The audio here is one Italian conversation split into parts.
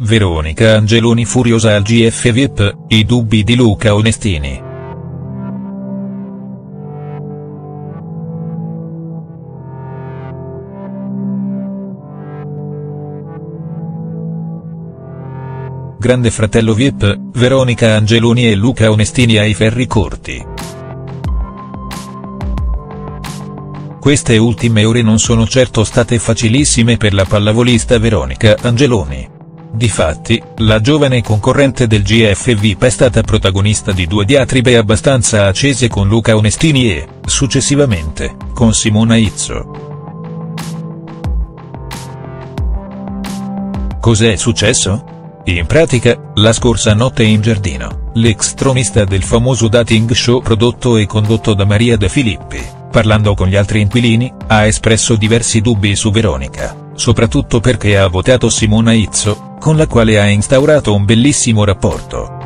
Veronica Angeloni furiosa al GF VIP, i dubbi di Luca Onestini. Grande fratello VIP, Veronica Angeloni e Luca Onestini ai ferri corti. Queste ultime ore non sono certo state facilissime per la pallavolista Veronica Angeloni. Difatti, la giovane concorrente del GF VIP è stata protagonista di due diatribe abbastanza accese con Luca Onestini e, successivamente, con Simona Izzo. Cos'è successo? In pratica, la scorsa notte in giardino, l'ex tronista del famoso dating show prodotto e condotto da Maria De Filippi, parlando con gli altri inquilini, ha espresso diversi dubbi su Veronica, soprattutto perché ha votato Simona Izzo, con la quale ha instaurato un bellissimo rapporto.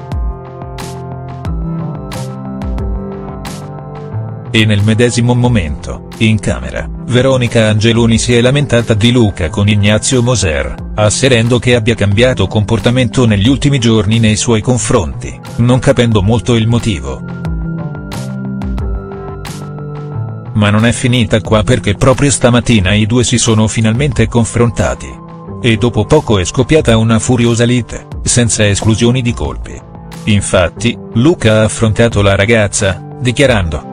E nel medesimo momento, in camera, Veronica Angeloni si è lamentata di Luca con Ignazio Moser, asserendo che abbia cambiato comportamento negli ultimi giorni nei suoi confronti, non capendo molto il motivo. Ma non è finita qua perché proprio stamattina i due si sono finalmente confrontati. E dopo poco è scoppiata una furiosa lite, senza esclusioni di colpi. Infatti, Luca ha affrontato la ragazza, dichiarando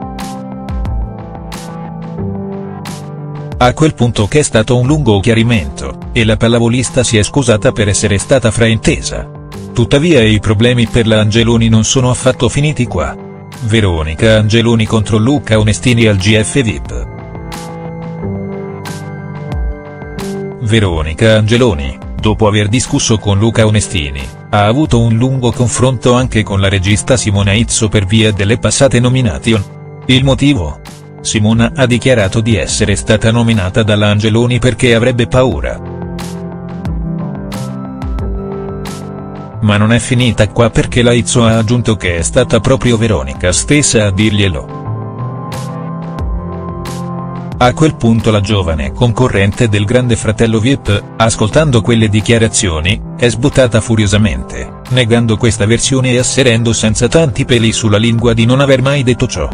A quel punto che è stato un lungo chiarimento, e la pallavolista si è scusata per essere stata fraintesa. Tuttavia i problemi per la Angeloni non sono affatto finiti qua. Veronica Angeloni contro Luca Onestini al GF VIP. Veronica Angeloni, dopo aver discusso con Luca Onestini, ha avuto un lungo confronto anche con la regista Simona Izzo per via delle passate nomination. Il motivo? Simona ha dichiarato di essere stata nominata dalla Angeloni perché avrebbe paura. Ma non è finita qua perché la Izzo ha aggiunto che è stata proprio Veronica stessa a dirglielo. A quel punto la giovane concorrente del grande fratello Vip, ascoltando quelle dichiarazioni, è sbuttata furiosamente, negando questa versione e asserendo senza tanti peli sulla lingua di non aver mai detto ciò.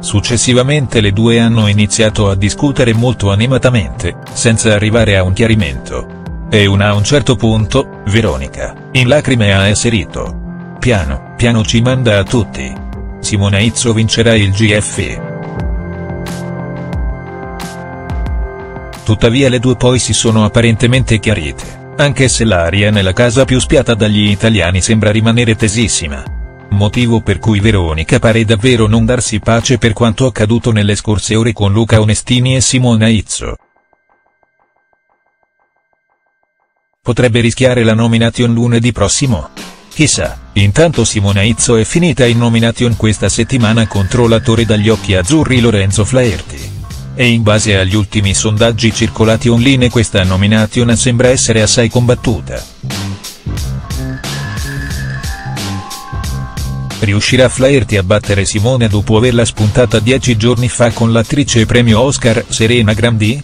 Successivamente le due hanno iniziato a discutere molto animatamente, senza arrivare a un chiarimento. E una a un certo punto, Veronica, in lacrime ha asserito. Piano, piano ci manda a tutti. Simona Izzo vincerà il GF. Tuttavia le due poi si sono apparentemente chiarite, anche se l'aria nella casa più spiata dagli italiani sembra rimanere tesissima motivo per cui Veronica pare davvero non darsi pace per quanto accaduto nelle scorse ore con Luca Onestini e Simona Izzo. Potrebbe rischiare la nomination lunedì prossimo? Chissà, intanto Simona Izzo è finita in nomination questa settimana contro l'attore dagli occhi azzurri Lorenzo Flaherty. E in base agli ultimi sondaggi circolati online questa nomination sembra essere assai combattuta. Riuscirà Flaherty a battere Simone dopo averla spuntata dieci giorni fa con l'attrice premio Oscar Serena Grandi?.